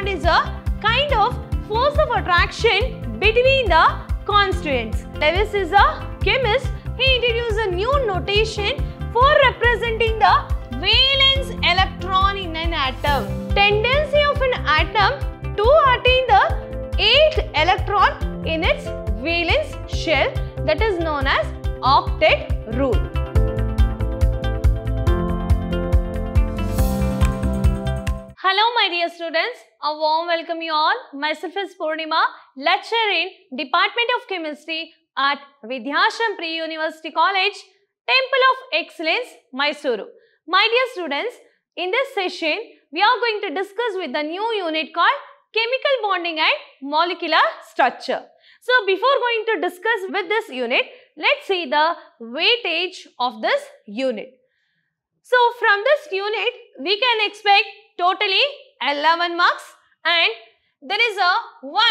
bond is a kind of force of attraction between the constituents. Lewis is a chemist. He introduced a new notation for representing the valence electron in an atom. Tendency of an atom to attain the eighth electron in its valence shell that is known as octet rule. Hello my dear students, a warm welcome you all. Myself is Poornima, lecturer in Department of Chemistry at Vidhyaashram Pre-University College, Temple of Excellence, Mysuru. My dear students, in this session, we are going to discuss with the new unit called Chemical Bonding and Molecular Structure. So, before going to discuss with this unit, let's see the weightage of this unit. So, from this unit, we can expect totally 11 marks. And there is a 1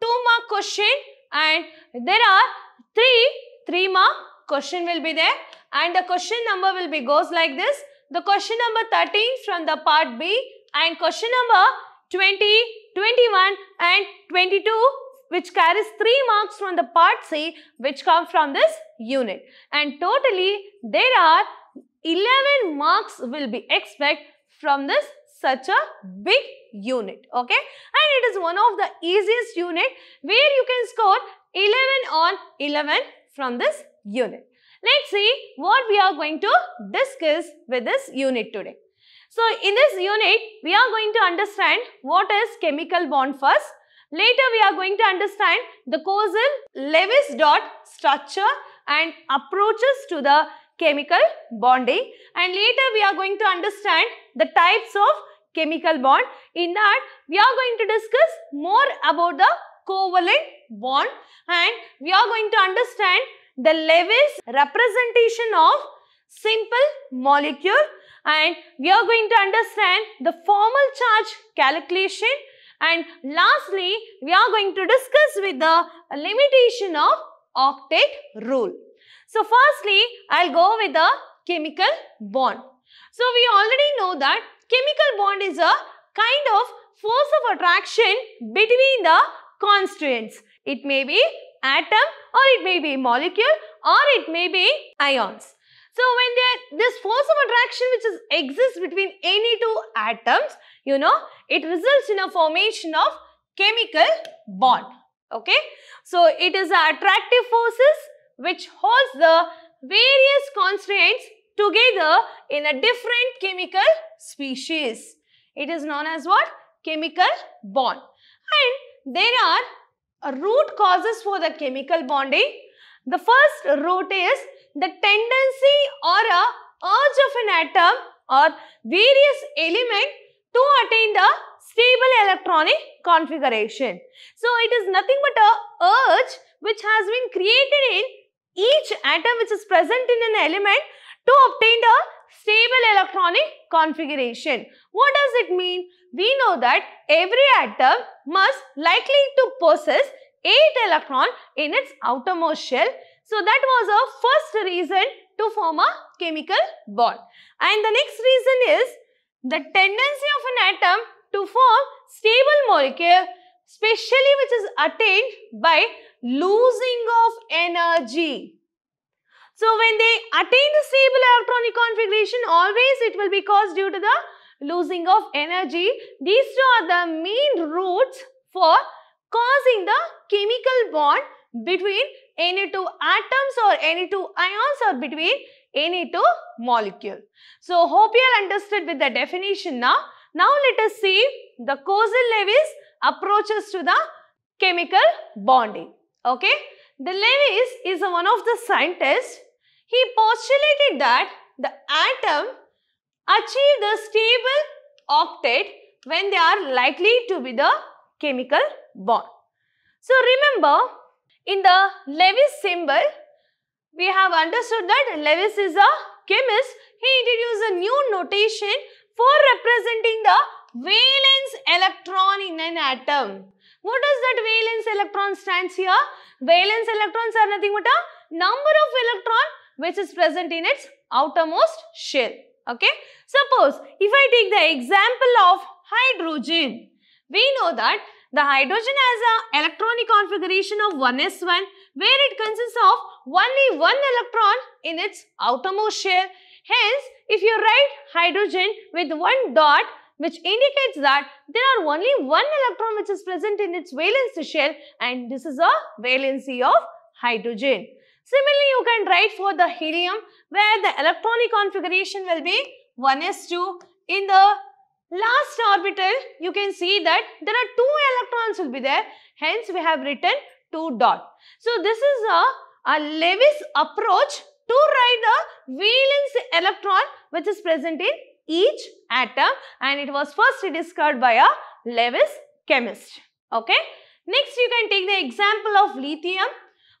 2 mark question. And there are 3 3 mark question will be there. And the question number will be goes like this. The question number 13 from the part B and question number 20, 21 and 22 which carries 3 marks from the part C which come from this unit. And totally there are 11 marks will be expect from this such a big unit okay? And it is one of the easiest unit where you can score 11 on 11 from this unit. Let's see what we are going to discuss with this unit today. So in this unit we are going to understand what is chemical bond first. Later we are going to understand the Kossel lewis dot structure and approaches to the chemical bonding. And later we are going to understand the types of chemical bond. In that we are going to discuss more about the covalent bond and we are going to understand the Lewis representation of simple molecule and we are going to understand the formal charge calculation and lastly we are going to discuss with the limitation of octet rule. So firstly, I'll go with the chemical bond. So we already know that chemical bond is a kind of force of attraction between the constituents. It may be atom or it may be molecule or it may be ions. So when there this force of attraction which is, exists between any two atoms, you know, it results in a formation of chemical bond. Okay. So it is attractive forces which holds the various constraints together in a different chemical species. It is known as what? Chemical bond. And there are uh, root causes for the chemical bonding. The first root is the tendency or a urge of an atom or various element to attain the stable electronic configuration. So, it is nothing but a urge which has been created in each atom which is present in an element to obtain the stable electronic configuration. What does it mean? We know that every atom must likely to possess 8 electron in its outermost shell. So that was a first reason to form a chemical bond. And the next reason is the tendency of an atom to form stable molecule specially which is attained by losing of energy. So when they attain the stable electronic configuration, always it will be caused due to the losing of energy. These two are the main routes for causing the chemical bond between any two atoms or any two ions or between any two molecule. So hope you all understood with the definition now. Now let us see the Kossel Lewis approaches to the chemical bonding. Okay. The Lewis is one of the scientists he postulated that the atom achieve the stable octet when they are likely to be the chemical bond. So remember in the Lewis symbol we have understood that Lewis is a chemist. He introduced a new notation for representing the valence electron in an atom. What does that valence electron stands here? Valence electrons are nothing but a number of electron which is present in its outermost shell. Okay. Suppose if I take the example of hydrogen, We know that the hydrogen has a electronic configuration of 1s1 where it consists of only one electron in its outermost shell. Hence, if you write hydrogen with one dot which indicates that there are only one electron which is present in its valency shell and this is a valency of hydrogen. Similarly, you can write for the helium where the electronic configuration will be 1s2. In the last orbital, you can see that there are two electrons will be there. Hence, we have written 2 dot. So, this is a, a Lewis approach to write the valence electron which is present in each atom and it was first discovered by a Lewis chemist. Okay. Next, you can take the example of lithium.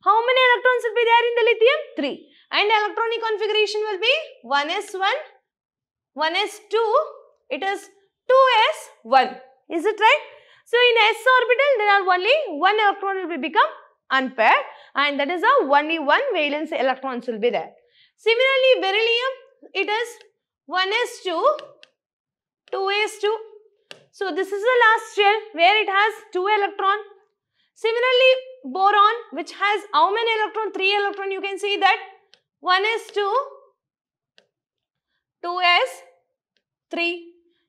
How many electrons will be there in the lithium? 3. And electronic configuration will be 1s1, 1s2, it is 2s1. Is it right? So, in s orbital, there are only one electron will become unpaired and that is a only one valence electrons will be there. Similarly, beryllium, it is 1s2, 2s2. So, this is the last shell where it has 2 electron. Similarly, boron which has how many electron? 3 electron you can see that 1s2, 2s3.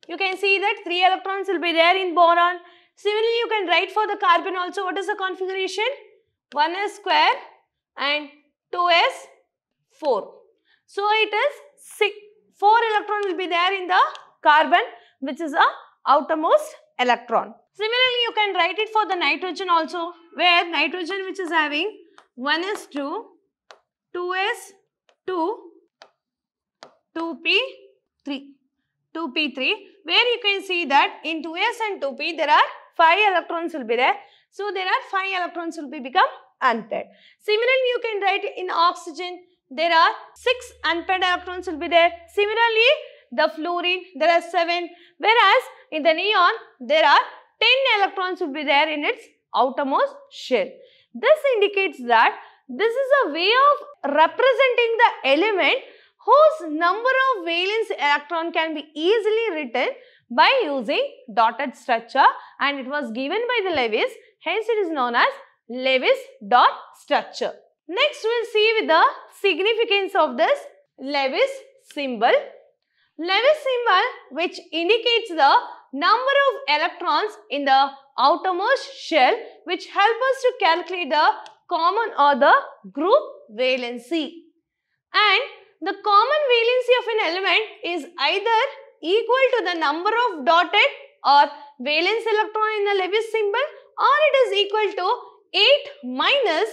You can see that 3 electrons will be there in boron. Similarly, you can write for the carbon also what is the configuration? 1s square and 2s4. So, it is 6, 4 electron will be there in the carbon which is a outermost electron. Similarly, you can write it for the nitrogen also where nitrogen which is having 1s2, 2s2, 2p3, 2p3 where you can see that in 2s and 2p there are 5 electrons will be there. So, there are 5 electrons will be become unpaired. Similarly, you can write in oxygen there are 6 unpaired electrons will be there. Similarly, the fluorine there are 7 whereas in the neon there are 10 electrons will be there in its outermost shell. This indicates that this is a way of representing the element whose number of valence electron can be easily written by using dotted structure and it was given by the Lewis hence it is known as Lewis dot structure. Next we will see with the significance of this Lewis symbol. Lewis symbol which indicates the number of electrons in the outermost shell which help us to calculate the common or the group valency. And the common valency of an element is either equal to the number of dotted or valence electron in the Lewis symbol or it is equal to 8 minus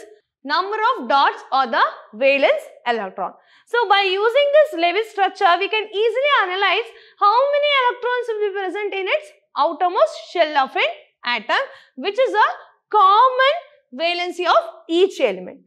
number of dots or the valence electron. So, by using this Lewis structure, we can easily analyze how many electrons will be present in its outermost shell of an atom which is a common valency of each element.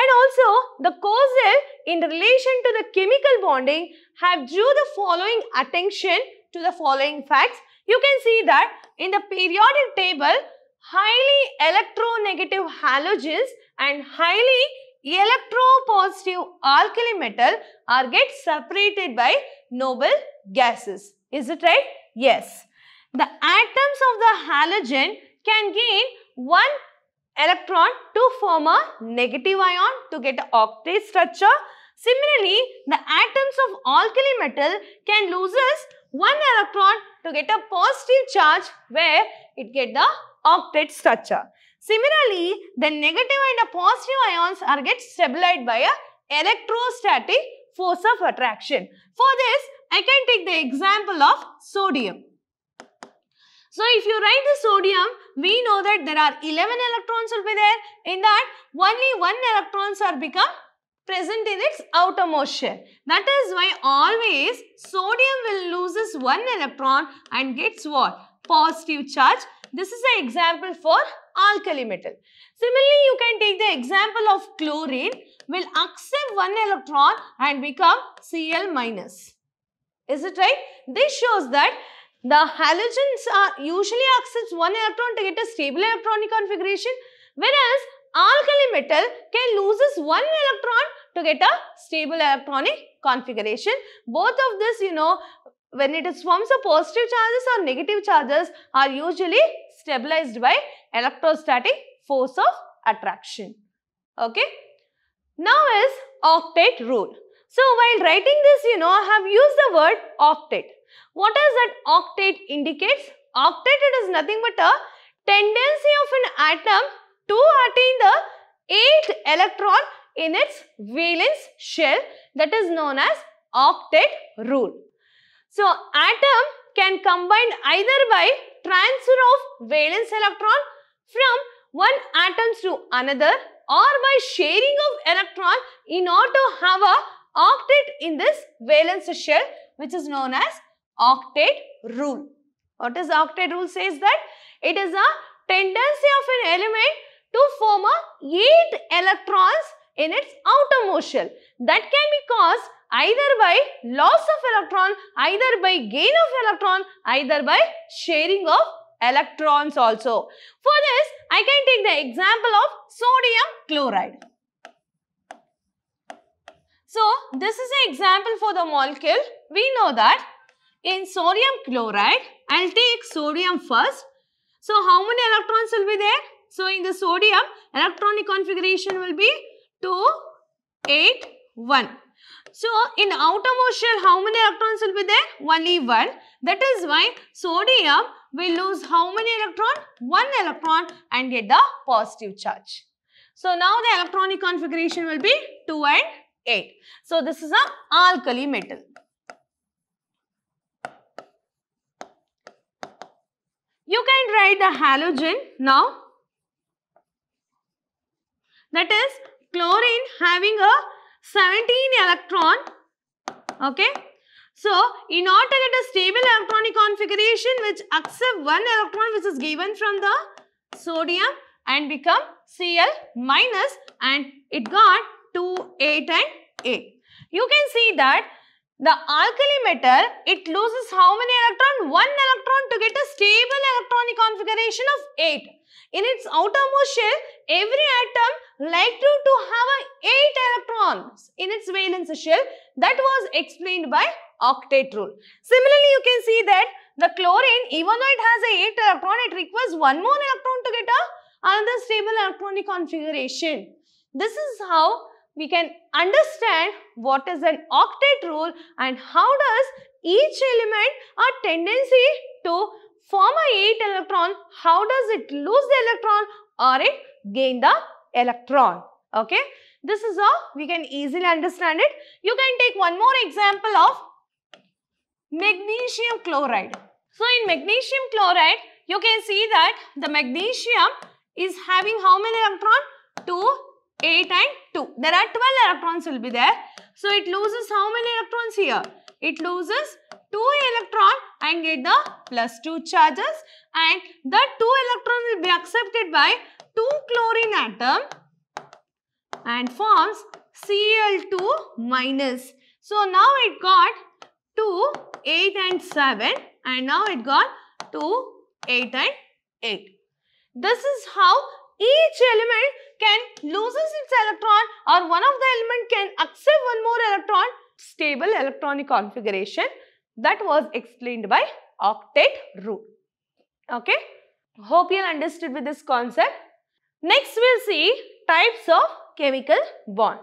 And also the Kossel in relation to the chemical bonding have drew the following attention to the following facts. You can see that in the periodic table highly electronegative halogens and highly electropositive alkali metal are get separated by noble gases. Is it right? Yes. The atoms of the halogen can gain one electron to form a negative ion to get an octet structure. Similarly, the atoms of alkali metal can loses one electron to get a positive charge where it get the octet structure. Similarly, the negative and the positive ions are get stabilized by a electrostatic force of attraction. For this, I can take the example of sodium. So, if you write the sodium, we know that there are 11 electrons will be there. In that, only 1 electrons are become present in its outermost shell. That is why always sodium will loses 1 electron and gets what? Positive charge. This is an example for alkali metal. Similarly, you can take the example of chlorine will accept 1 electron and become Cl minus. Is it right? This shows that the halogens are usually accepts one electron to get a stable electronic configuration whereas alkali metal can loses one electron to get a stable electronic configuration. Both of this you know when it is forms of positive charges or negative charges are usually stabilized by electrostatic force of attraction. Okay. Now is octet rule. So while writing this, you know, I have used the word octet. What does that octet indicates? Octet it is nothing but a tendency of an atom to attain the 8th electron in its valence shell that is known as octet rule. So atom can combine either by transfer of valence electron from one atom to another or by sharing of electron in order to have a octet in this valence shell which is known as octet rule. What is octet rule says that it is a tendency of an element to form a 8 electrons in its outermost shell. That can be caused either by loss of electron, either by gain of electron, either by sharing of electrons also. For this, I can take the example of sodium chloride. So, this is an example for the molecule. We know that in sodium chloride, I'll take sodium first. So, how many electrons will be there? So, in the sodium, electronic configuration will be 2, 8, 1. So, in outermost shell, how many electrons will be there? Only 1. That is why sodium will lose how many electron? 1 electron and get the positive charge. So, now the electronic configuration will be 2 and 8. So, this is a alkali metal. You can write the halogen now. That is chlorine having a 17 electron. Okay. So, in order to get a stable electronic configuration which accept one electron which is given from the sodium and become Cl minus and it got 2, 8 and 8. You can see that the alkali metal, it loses how many electron? One electron to get a stable electronic configuration of 8. In its outermost shell, every atom likely to have a 8 electrons in its valence shell. That was explained by octet rule. Similarly, you can see that the chlorine, even though it has a 8 electron, it requires one more electron to get a another stable electronic configuration. This is how we can understand what is an octet rule and how does each element a tendency to form a 8 electron, how does it lose the electron or it gain the electron. Okay. This is how we can easily understand it. You can take one more example of magnesium chloride. So, in magnesium chloride, you can see that the magnesium is having how many electron? 2, 8 and 2. There are 12 electrons will be there. So, it loses how many electrons here? It loses 2 electron and get the plus 2 charges and the 2 electron will be accepted by 2 chlorine atom and forms Cl2 minus. So, now it got 2, 8 and 7 and now it got 2, 8 and 8. This is how each element can loses its electron or one of the element can accept one more electron stable electronic configuration that was explained by octet rule. Okay. Hope you understood with this concept. Next we'll see types of chemical bond.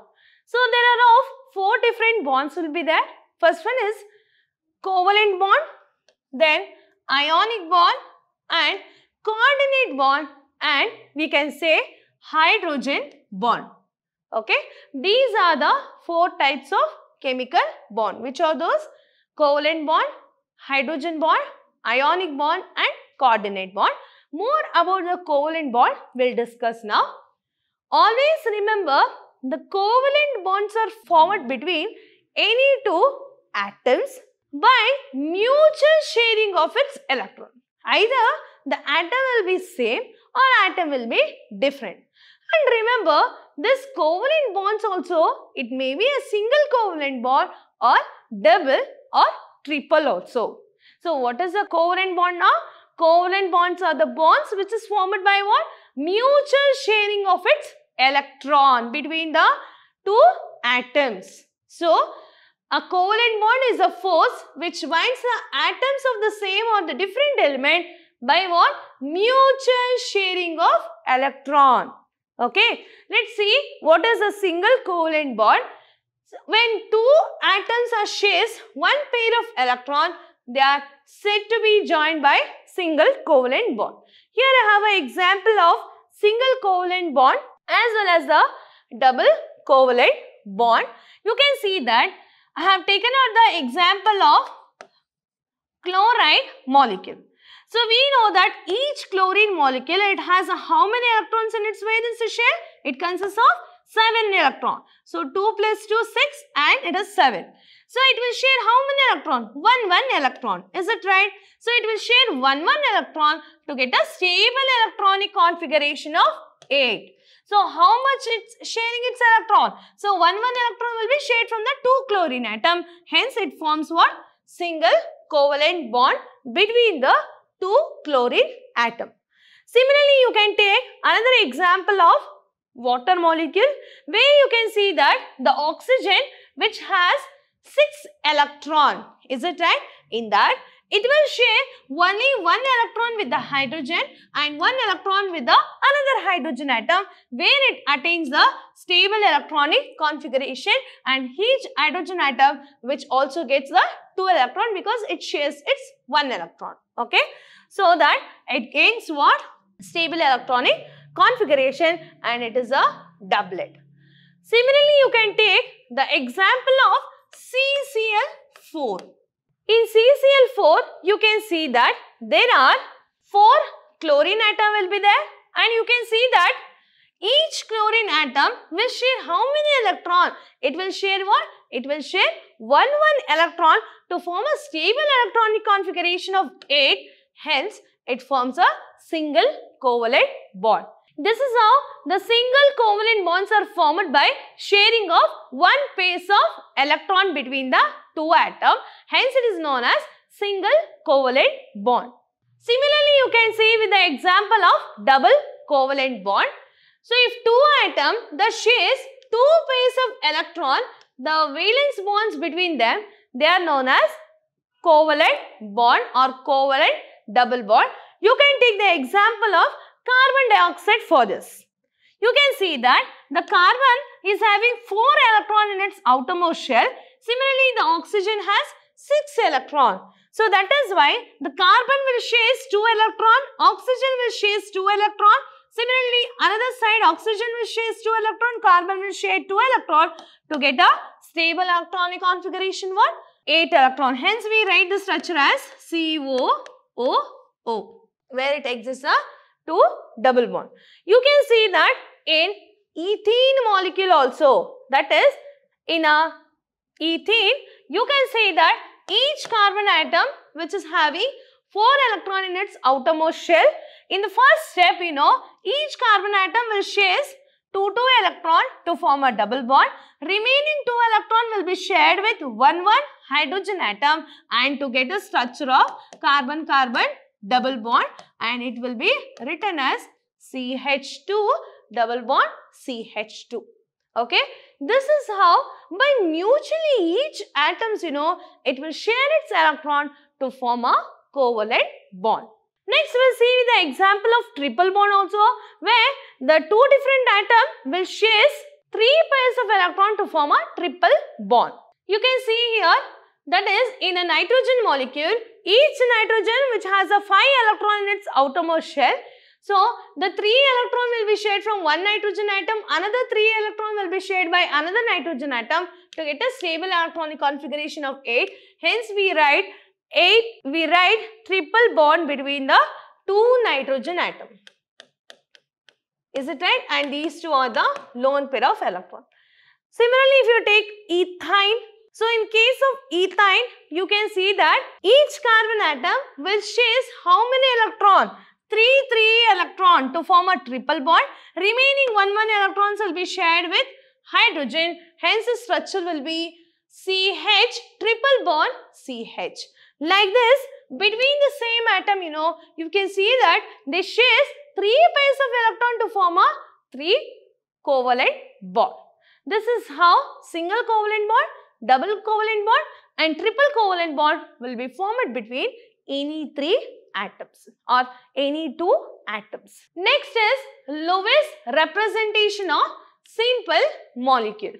So there are of four different bonds will be there. First one is covalent bond, then ionic bond and coordinate bond and we can say hydrogen bond. Okay. These are the four types of chemical bond. Which are those? Covalent bond, hydrogen bond, ionic bond and coordinate bond. More about the covalent bond we'll discuss now. Always remember the covalent bonds are formed between any two atoms by mutual sharing of its electron. Either the atom will be same or atom will be different. And remember, this covalent bonds also, it may be a single covalent bond or double or triple also. So, what is a covalent bond now? Covalent bonds are the bonds which is formed by what? Mutual sharing of its electron between the two atoms. So, A covalent bond is a force which binds the atoms of the same or the different element by what? Mutual sharing of electron. Okay. Let's see what is a single covalent bond. When two atoms are shares one pair of electron, they are said to be joined by single covalent bond. Here I have an example of single covalent bond as well as the double covalent bond. You can see that I have taken out the example of chloride molecule. So we know that each chlorine molecule, it has how many electrons in its valence shell? It consists of 7 electron. So 2 plus 2, 6 and it is 7. So it will share how many electron? 1, 1 electron. Is it right? So it will share 1, 1 electron to get a stable electronic configuration of 8. So how much it's sharing its electron? So 1, 1 electron will be shared from the 2 chlorine atom. Hence it forms what? Single covalent bond between the two chlorine atom. Similarly, you can take another example of water molecule where you can see that the oxygen which has 6 electron. Is it right? In that it will share only one electron with the hydrogen and one electron with the another hydrogen atom where it attains the stable electronic configuration and each hydrogen atom which also gets the two electron because it shares its one electron. Okay. So that it gains what? Stable electronic configuration and it is a doublet. Similarly, you can take the example of CCl4. In CCl4, you can see that there are 4 chlorine atom will be there and you can see that each chlorine atom will share how many electron? It will share what? It will share 1 1 electron to form a stable electronic configuration of 8. Hence, it forms a single covalent bond. This is how the single covalent bonds are formed by sharing of one pairs of electron between the two atoms. Hence, it is known as single covalent bond. Similarly, you can see with the example of double covalent bond. So, if two atoms that shares two pairs of electron, the valence bonds between them, they are known as covalent bond or covalent double bond. You can take the example of carbon dioxide for this. You can see that the carbon is having 4 electron in its outermost shell. Similarly, the oxygen has 6 electron. So, that is why the carbon will share 2 electron, oxygen will share 2 electron. Similarly, another side oxygen will share 2 electron, carbon will share 2 electron to get a stable electronic configuration what? 8 electron. Hence, we write the structure as COOO where it exists a 2 double bond. You can see that in ethene molecule also that is in a ethene you can say that each carbon atom which is having 4 electron in its outermost shell. In the first step you know each carbon atom will share 2 2 electron to form a double bond. Remaining 2 electron will be shared with 1 1 hydrogen atom and to get a structure of carbon carbon double bond and it will be written as CH2 double bond CH2. Okay. This is how by mutually each atoms you know it will share its electron to form a covalent bond. Next we'll see the example of triple bond also where the two different atoms will share three pairs of electron to form a triple bond. You can see here that is in a nitrogen molecule each nitrogen which has a 5 electron in its outermost shell. So, the 3 electron will be shared from one nitrogen atom, another 3 electron will be shared by another nitrogen atom to get a stable electronic configuration of 8. Hence, we write 8, we write triple bond between the two nitrogen atom. Is it right? And these two are the lone pair of electron. Similarly, if you take ethyne, so in case of ethyne, you can see that each carbon atom will share how many electron? 3 3 electron to form a triple bond. Remaining 1 1 electrons will be shared with hydrogen. Hence the structure will be CH triple bond CH. Like this, between the same atom, you know, you can see that they share 3 pairs of electron to form a 3 covalent bond. This is how single covalent bond double covalent bond and triple covalent bond will be formed between any three atoms or any two atoms. Next is Lewis representation of simple molecule.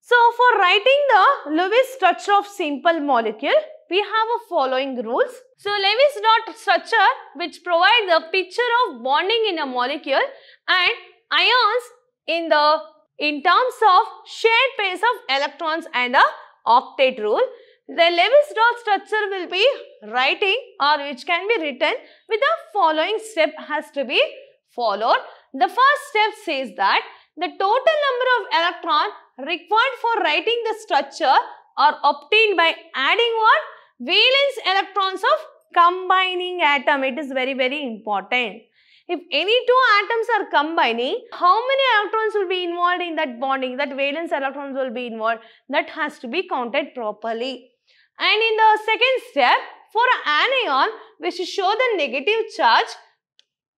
So for writing the Lewis structure of simple molecule, we have a following rules. So Lewis dot structure which provides a picture of bonding in a molecule and ions in the in terms of shared pairs of electrons and a octet rule. The Lewis dot structure will be writing or which can be written with the following step has to be followed. The first step says that the total number of electrons required for writing the structure are obtained by adding what? Valence electrons of combining atom. It is very very important. If any two atoms are combining, how many electrons will be involved in that bonding? That valence electrons will be involved. That has to be counted properly. And in the second step, for an anion which show the negative charge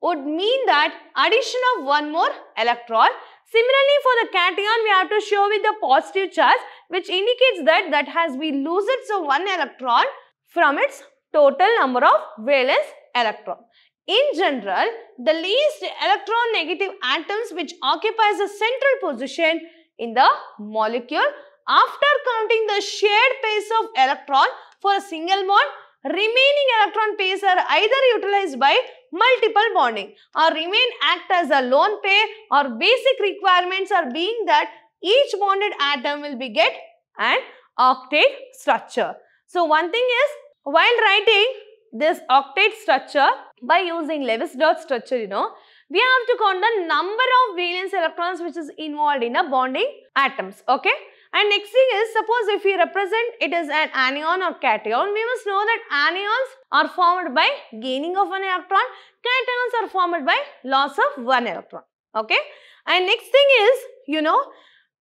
would mean that addition of one more electron. Similarly, for the cation, we have to show with the positive charge which indicates that that has been lost so one electron from its total number of valence electron. In general, the least electron negative atoms which occupies a central position in the molecule after counting the shared pairs of electron for a single bond, remaining electron pairs are either utilized by multiple bonding or remain act as a lone pair or basic requirements are being that each bonded atom will be get an octet structure. So, one thing is while writing this octet structure by using Lewis dot structure, you know, we have to count the number of valence electrons which is involved in a bonding atoms, okay. And next thing is, suppose if we represent it as an anion or cation, we must know that anions are formed by gaining of an electron, cations are formed by loss of one electron, okay. And next thing is, you know,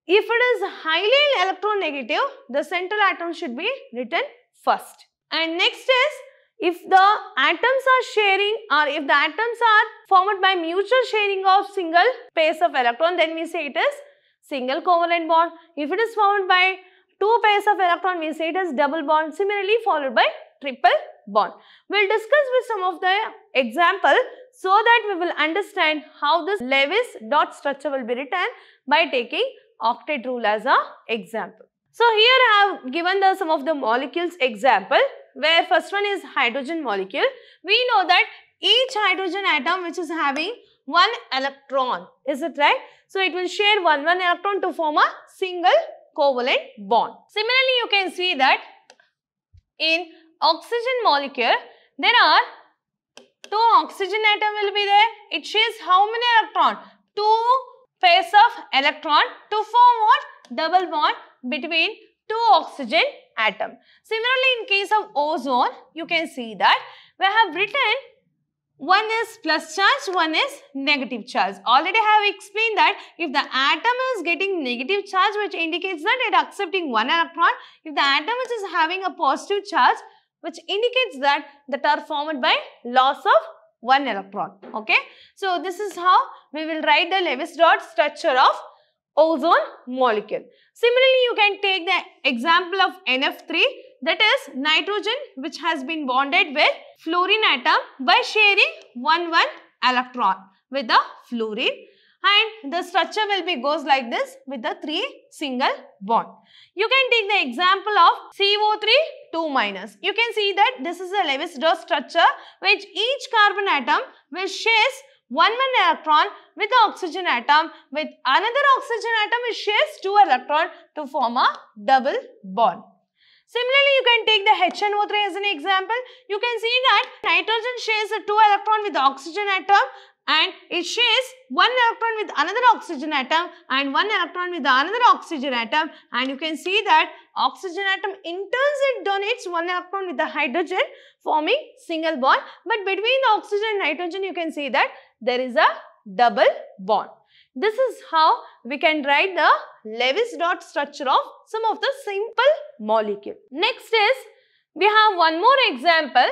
if it is highly electronegative, the central atom should be written first. And next is, if the atoms are sharing or if the atoms are formed by mutual sharing of single pairs of electron, then we say it is single covalent bond. If it is formed by two pairs of electron, we say it is double bond. Similarly, followed by triple bond. We will discuss with some of the example so that we will understand how this Lewis dot structure will be written by taking octet rule as a example. So here I have given the some of the molecules example where first one is hydrogen molecule. We know that each hydrogen atom which is having one electron. Is it right? So it will share one one electron to form a single covalent bond. Similarly, you can see that in oxygen molecule there are two oxygen atom will be there. It shares how many electron? Two pairs of electron to form what? Double bond between two oxygen atom. Similarly, in case of ozone, you can see that we have written one is plus charge, one is negative charge. Already I have explained that if the atom is getting negative charge which indicates that it accepting one electron, if the atom which is having a positive charge which indicates that that are formed by loss of one electron. Okay. So, this is how we will write the Lewis dot structure of ozone molecule. Similarly, you can take the example of NF3 that is nitrogen which has been bonded with fluorine atom by sharing one one electron with the fluorine and the structure will be goes like this with the three single bond. You can take the example of CO3 2 minus. You can see that this is a Lewis dot structure which each carbon atom will shares one electron with the oxygen atom with another oxygen atom which shares two electron to form a double bond. Similarly, you can take the HNO3 as an example. You can see that nitrogen shares a two electron with the oxygen atom and it shares one electron with another oxygen atom and one electron with another oxygen atom and you can see that oxygen atom in turn it donates one electron with the hydrogen forming single bond but between the oxygen and nitrogen you can see that there is a double bond. This is how we can write the Lewis dot structure of some of the simple molecule. Next is we have one more example.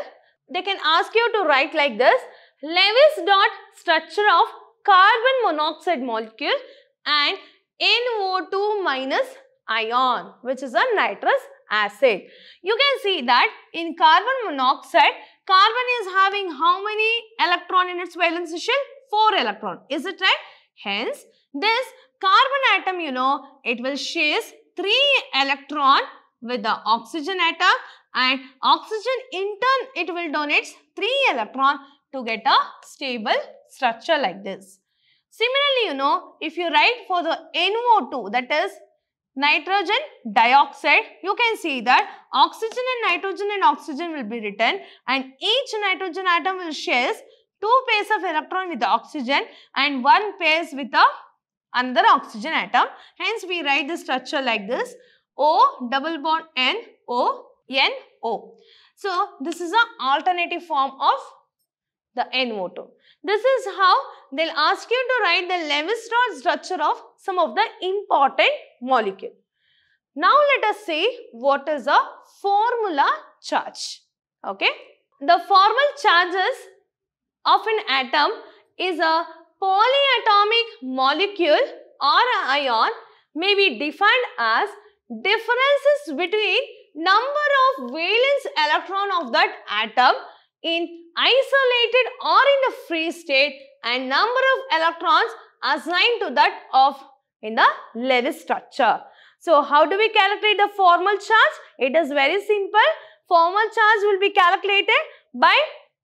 They can ask you to write like this Lewis dot structure of carbon monoxide molecule and NO2 minus ion which is a nitrous acid. You can see that in carbon monoxide, carbon is having how many electron in its valence shell? 4 electron. Is it right? Hence, this carbon atom, you know, it will share 3 electron with the oxygen atom and oxygen in turn it will donate 3 electron to get a stable structure like this. Similarly, you know, if you write for the NO2 that is nitrogen dioxide, you can see that oxygen and nitrogen and oxygen will be written and each nitrogen atom will share two pairs of electron with the oxygen and one pairs with the another oxygen atom. Hence, we write the structure like this O double bond N O N O. So, this is an alternative form of the NO2. This is how they'll ask you to write the Lewis-Dot structure of some of the important molecule. Now let us see what is a formal charge. Okay. The formal charges of an atom is a polyatomic molecule or ion may be defined as differences between number of valence electron of that atom in isolated or in the free state and number of electrons assigned to that of in the Lewis structure. So, how do we calculate the formal charge? It is very simple. Formal charge will be calculated by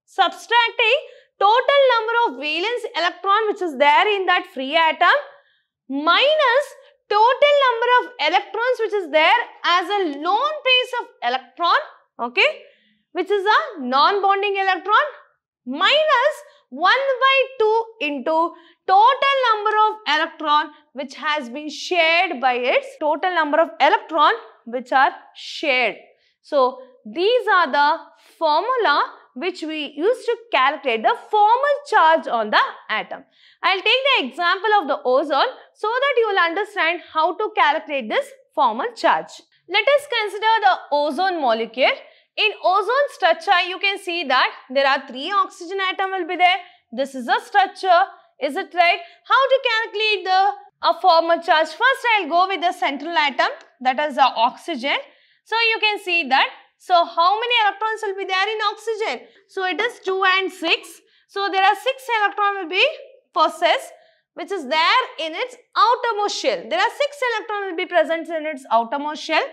subtracting total number of valence electron which is there in that free atom minus total number of electrons which is there as a lone pair of electron okay which is a non-bonding electron minus 1 by 2 into total number of electron which has been shared by its total number of electron which are shared. So, these are the formula which we use to calculate the formal charge on the atom. I'll take the example of the ozone so that you will understand how to calculate this formal charge. Let us consider the ozone molecule. In ozone structure, you can see that there are three oxygen atom will be there. This is a structure. Is it right? How to calculate the a formal charge? First, I'll go with the central atom that is the oxygen. So, you can see that. So, how many electrons will be there in oxygen? So, it is 2 and 6. So, there are 6 electron will be possessed which is there in its outermost shell. There are 6 electron will be present in its outermost shell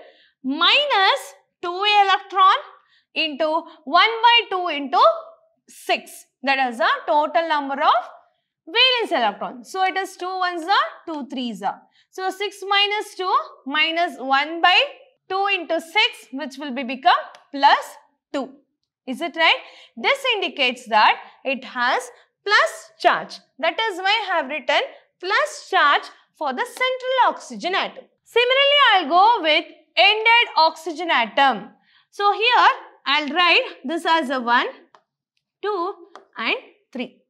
minus 2 electron into 1 by 2 into 6. That is the total number of valence electrons. So, it is 2 ones are 2 threes are. So, 6 minus 2 minus 1 by 2 into 6 which will be become plus 2. Is it right? This indicates that it has plus charge. That is why I have written plus charge for the central oxygen atom. Similarly, I'll go with ended oxygen atom. So, here I'll write this as a 1, 2 and 3.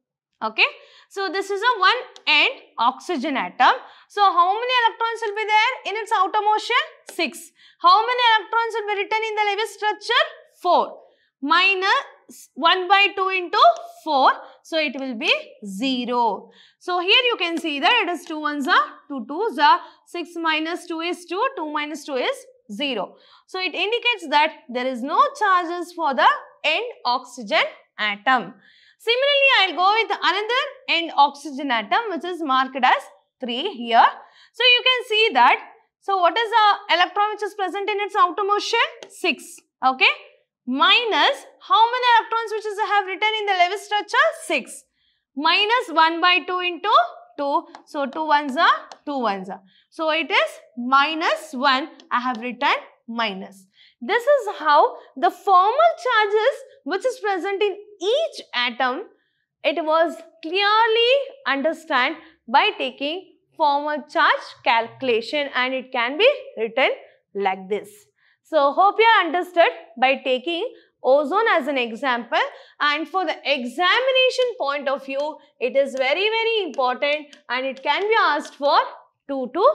Okay. So, this is a one end oxygen atom. So, how many electrons will be there in its outermost shell? 6. How many electrons will be written in the Lewis structure? 4 minus 1 by 2 into 4. So, it will be 0. So, here you can see that it is 2 ones are 2 twos are 6 minus 2 is 2, 2 minus 2 is 0. So, it indicates that there is no charges for the end oxygen atom. Similarly, I will go with another end oxygen atom which is marked as 3 here. So, you can see that. So, what is the electron which is present in its outermost shell? 6. Okay. Minus how many electrons which is I have written in the Lewis structure? 6. Minus 1 by 2 into 2. So, 2 ones are 2 ones are. So, it is minus 1 I have written minus. This is how the formal charges which is present in each atom, it was clearly understand by taking formal charge calculation and it can be written like this. So, hope you understood by taking ozone as an example and for the examination point of view, it is very very important and it can be asked for 2 to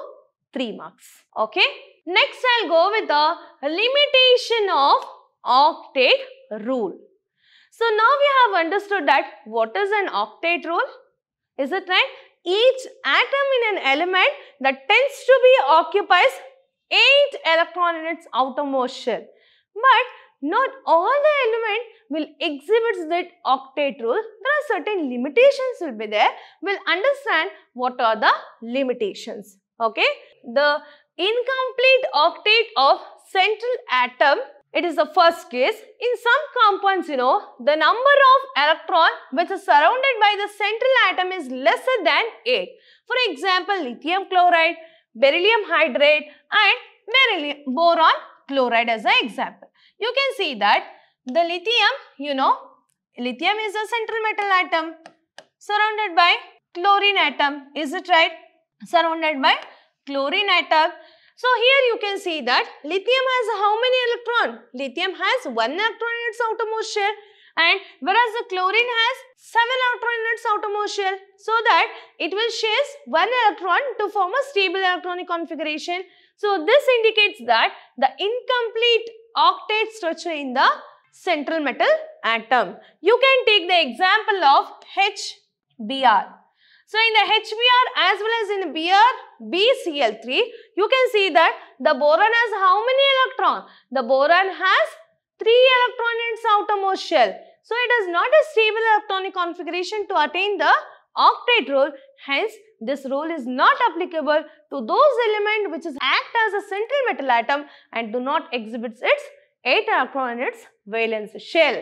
3 marks. Okay. Next, I'll go with the limitation of octet rule. So, now we have understood that what is an octet rule? Is it right? Each atom in an element that tends to be occupies 8 electron in its outermost shell. But not all the element will exhibit that octet rule. There are certain limitations will be there. We'll understand what are the limitations. Okay. The incomplete octet of central atom it is the first case. In some compounds, you know, the number of electron which is surrounded by the central atom is lesser than 8. For example, lithium chloride, beryllium hydride and beryllium boron chloride as an example. You can see that the lithium, you know, lithium is a central metal atom surrounded by chlorine atom. Is it right? Surrounded by chlorine atom. So here you can see that lithium has how many electron? Lithium has one electron in its outermost shell and whereas the chlorine has 7 electron in its outermost shell so that it will share one electron to form a stable electronic configuration. So this indicates that the incomplete octet structure in the central metal atom. You can take the example of HBr. So in the HBr as well as in Br, BCl3, you can see that the boron has how many electron? The boron has 3 electron in its outermost shell. So it is not a stable electronic configuration to attain the octet rule. Hence, this rule is not applicable to those elements which is act as a central metal atom and do not exhibit its 8 electron in its valence shell.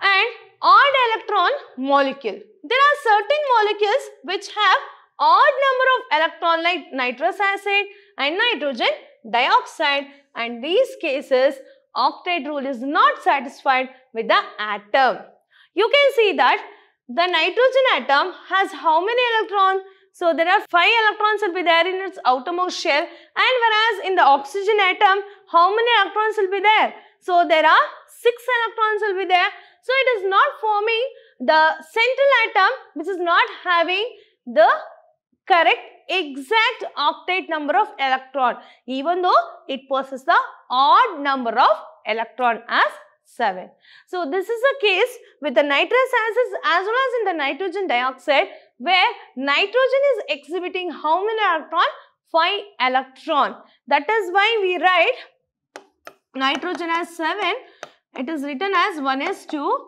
And odd electron molecule. There are certain molecules which have odd number of electron like nitrous acid and nitrogen dioxide and these cases octet rule is not satisfied with the atom. You can see that the nitrogen atom has how many electrons? So there are 5 electrons will be there in its outermost shell and whereas in the oxygen atom how many electrons will be there? So there are 6 electrons will be there. So it is not forming the central atom which is not having the correct exact octet number of electron even though it possesses the odd number of electron as 7. So this is a case with the nitrous acids as well as in the nitrogen dioxide where nitrogen is exhibiting how many electron? 5 electron. That is why we write nitrogen as 7. It is written as 1s2,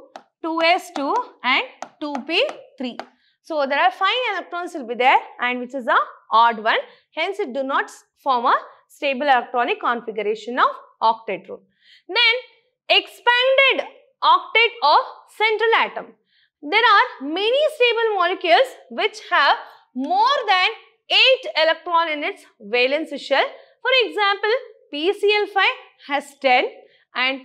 2s2 and 2p3. So there are 5 electrons will be there and which is a odd one. Hence it do not form a stable electronic configuration of octet rule. Then expanded octet of central atom. There are many stable molecules which have more than 8 electron in its valence shell. For example, PCl5 has 10 and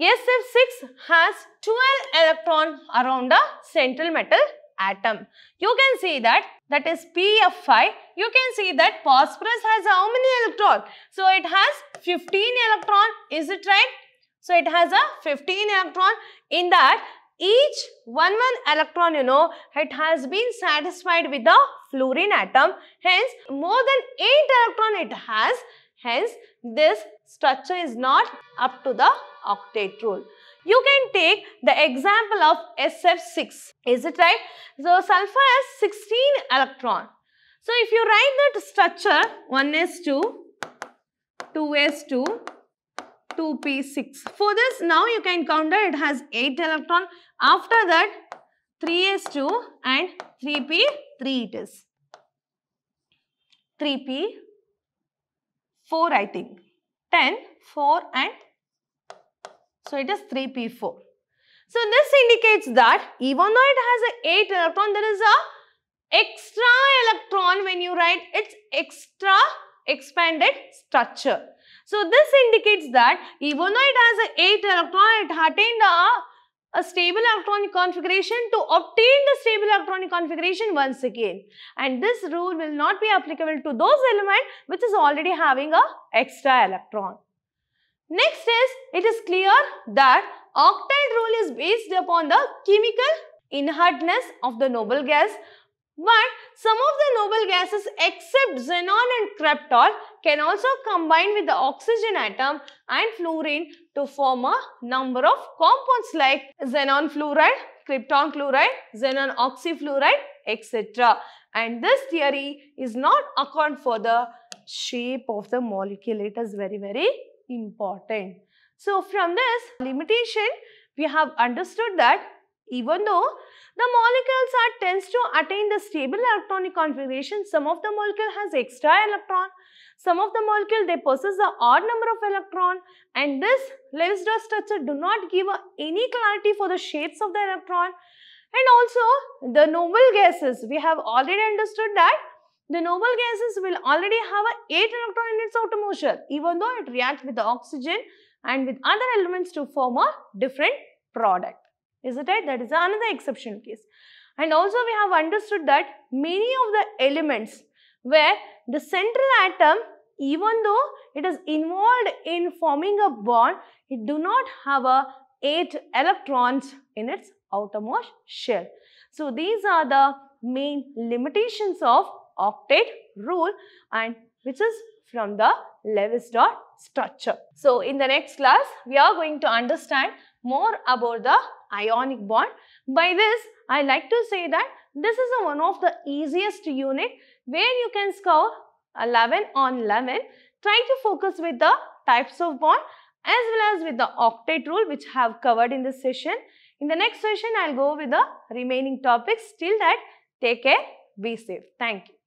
SF6 has 12 electron around the central metal atom. You can see that that is PF5. You can see that phosphorus has how many electron? So it has 15 electron. Is it right? So it has a 15 electron. In that each one one electron you know it has been satisfied with the fluorine atom. Hence more than 8 electron it has. Hence this structure is not up to the octet rule. You can take the example of SF6. Is it right? So, sulfur has 16 electron. So, if you write that structure 1s2, 2s2, 2p6. For this, now you can count it has 8 electron. After that, 3s2 and 3p3 it is. 3p, 4 I think. 10, 4 and so it is 3p4. So this indicates that even though it has a 8 electron, there is a extra electron when you write its extra expanded structure. So this indicates that even though it has a 8 electron, it attained a, a stable electronic configuration to obtain the stable electronic configuration once again. And this rule will not be applicable to those elements which is already having a extra electron. Next is, it is clear that octet rule is based upon the chemical inertness of the noble gas but some of the noble gases except xenon and krypton can also combine with the oxygen atom and fluorine to form a number of compounds like xenon fluoride, krypton chloride, xenon oxyfluoride, etc. And this theory is not account for the shape of the molecule. It is very, very important. So from this limitation, we have understood that even though the molecules are tends to attain the stable electronic configuration, some of the molecule has extra electron, some of the molecule they possess the odd number of electron. And this Lewis dot structure do not give any clarity for the shapes of the electron. And also the noble gases we have already understood that the noble gases will already have a 8 electron in its outermost shell even though it reacts with the oxygen and with other elements to form a different product. Is it right? That is another exceptional case. And also we have understood that many of the elements where the central atom even though it is involved in forming a bond, it do not have a 8 electrons in its outermost shell. So these are the main limitations of octet rule and which is from the Lewis dot structure. So in the next class, we are going to understand more about the ionic bond. By this, I like to say that this is one of the easiest unit where you can score 11 on 11. Try to focus with the types of bond as well as with the octet rule which I have covered in this session. In the next session, I will go with the remaining topics. Till that, take care, be safe. Thank you.